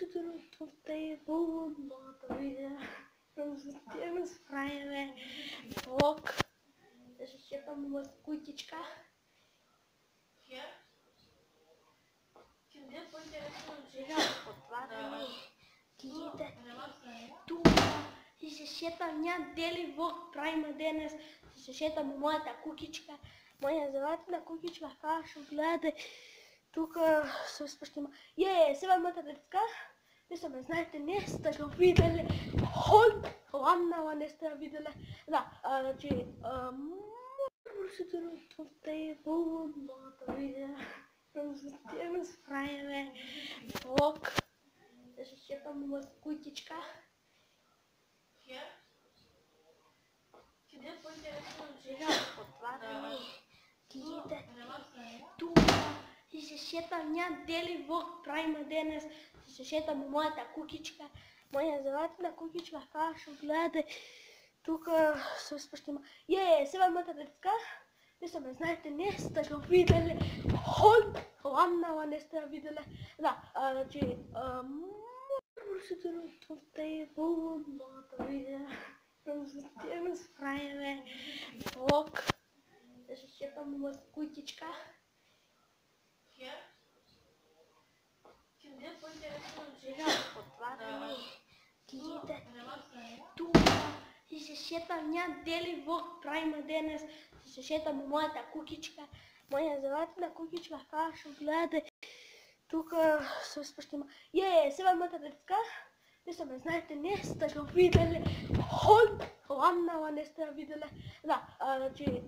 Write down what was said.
Tutte новата видео. Разотиваме с правиме влог. Да ще шепам моя кутичка. И се шетам, няма дели влог правиме денес. Се шетам моята кукичка. Моя зелатна кукичка, как ще гледате. Тук се спущима. Е, сега моята децка. Не са ме знаете, не сте го видели. Хол, ладнала не сте видели. Да, а, значи, това е новата видео. С правиме влог. Ще моя кутичка. Сега отваряме. Гледате тук. И се шетам, няма дели влог правиме денес. Се шетам моята кукичка. Моя зелатна кукичка, как ще гледате. Тук се спущима. Е, сега моята децка. Не са ме знаете, не сте го видели. Хол, ладнала не сте го видели. Да, а, значи, мърсите това е новата видео. Разотиваме с правиме влог. Ще шепам моя кутичка. Сега отваряме. Гледате тук. И се шетам, няма дели влог правиме денес. Се шетам моята кукичка. Моя зелатна кукичка, как ще гледате. Тук се спущима. Е, сега моята децка. Не са ме знаете, не сте го видели. Хол, ладнала не сте видели. Да, значи,